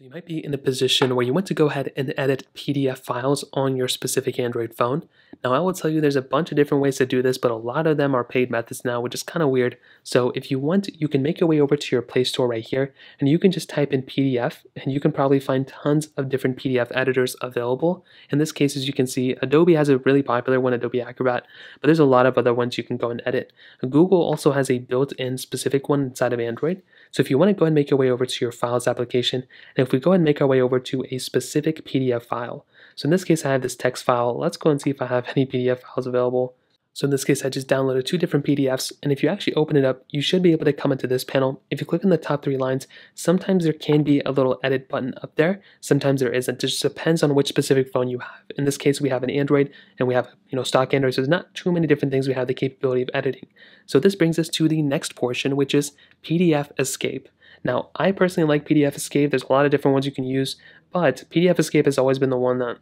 So you might be in a position where you want to go ahead and edit PDF files on your specific Android phone. Now I will tell you there's a bunch of different ways to do this, but a lot of them are paid methods now, which is kind of weird. So if you want, you can make your way over to your Play Store right here, and you can just type in PDF, and you can probably find tons of different PDF editors available. In this case, as you can see, Adobe has a really popular one, Adobe Acrobat, but there's a lot of other ones you can go and edit. Google also has a built-in specific one inside of Android. So if you want to go and make your way over to your Files application, and if we go ahead and make our way over to a specific PDF file. So in this case, I have this text file. Let's go and see if I have any PDF files available. So in this case, I just downloaded two different PDFs, and if you actually open it up, you should be able to come into this panel. If you click on the top three lines, sometimes there can be a little edit button up there, sometimes there isn't. It just depends on which specific phone you have. In this case, we have an Android, and we have you know stock Android, so there's not too many different things we have the capability of editing. So this brings us to the next portion, which is PDF Escape. Now, I personally like PDF Escape. There's a lot of different ones you can use, but PDF Escape has always been the one that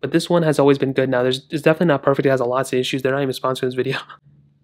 but this one has always been good now. There's it's definitely not perfect. It has a lots of issues. They're not even sponsoring this video.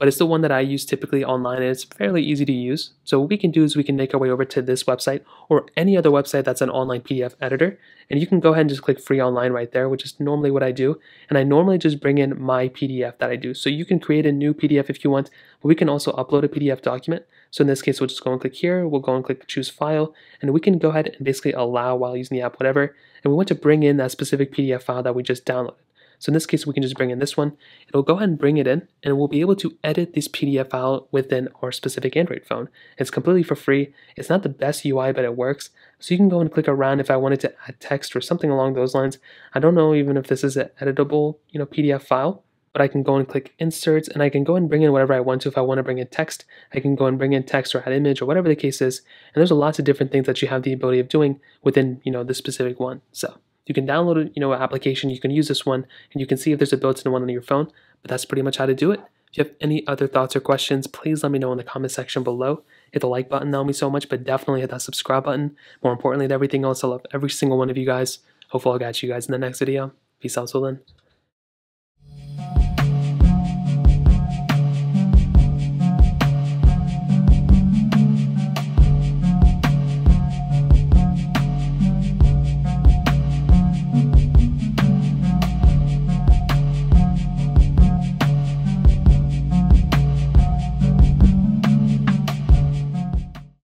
but it's the one that I use typically online and it's fairly easy to use. So what we can do is we can make our way over to this website or any other website that's an online PDF editor and you can go ahead and just click free online right there, which is normally what I do. And I normally just bring in my PDF that I do. So you can create a new PDF if you want, but we can also upload a PDF document. So in this case, we'll just go and click here, we'll go and click choose file, and we can go ahead and basically allow while using the app, whatever, and we want to bring in that specific PDF file that we just downloaded. So in this case, we can just bring in this one. It'll go ahead and bring it in, and we'll be able to edit this PDF file within our specific Android phone. It's completely for free. It's not the best UI, but it works. So you can go and click around if I wanted to add text or something along those lines. I don't know even if this is an editable, you know, PDF file, but I can go and click inserts and I can go and bring in whatever I want to. If I want to bring in text, I can go and bring in text or add image or whatever the case is. And there's lots of different things that you have the ability of doing within, you know, this specific one. So you can download, you know, an application, you can use this one, and you can see if there's a built-in one on your phone, but that's pretty much how to do it. If you have any other thoughts or questions, please let me know in the comment section below. Hit the like button, that will mean so much, but definitely hit that subscribe button. More importantly than everything else, I love every single one of you guys. Hopefully I'll catch you guys in the next video. Peace out till then.